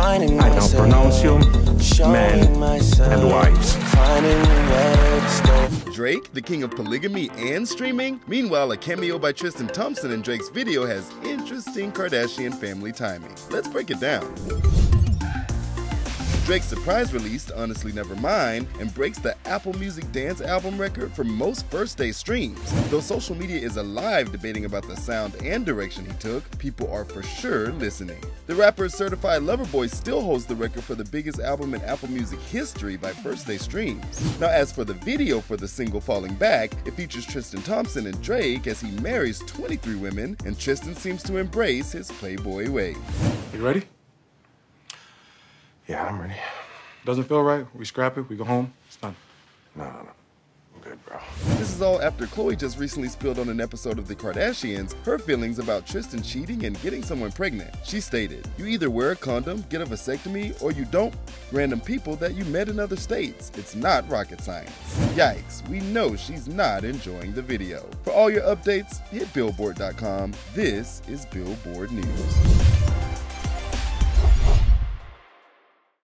I don't pronounce you men and wives. Drake, the king of polygamy and streaming? Meanwhile, a cameo by Tristan Thompson in Drake's video has interesting Kardashian family timing. Let's break it down. Drake's surprise release, Honestly Nevermind, and breaks the Apple Music Dance album record for most first day streams. Though social media is alive debating about the sound and direction he took, people are for sure listening. The rapper's certified lover boy still holds the record for the biggest album in Apple Music history by first day streams. Now, as for the video for the single Falling Back, it features Tristan Thompson and Drake as he marries 23 women, and Tristan seems to embrace his Playboy ways. You ready? Yeah, I'm ready. Doesn't feel right? We scrap it, we go home, it's done. No, no, no. I'm good, bro. This is all after Khloe just recently spilled on an episode of The Kardashians her feelings about Tristan cheating and getting someone pregnant. She stated, You either wear a condom, get a vasectomy, or you don't. Random people that you met in other states. It's not rocket science. Yikes, we know she's not enjoying the video. For all your updates, hit billboard.com. This is Billboard News.